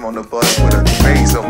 came on the bus with a face on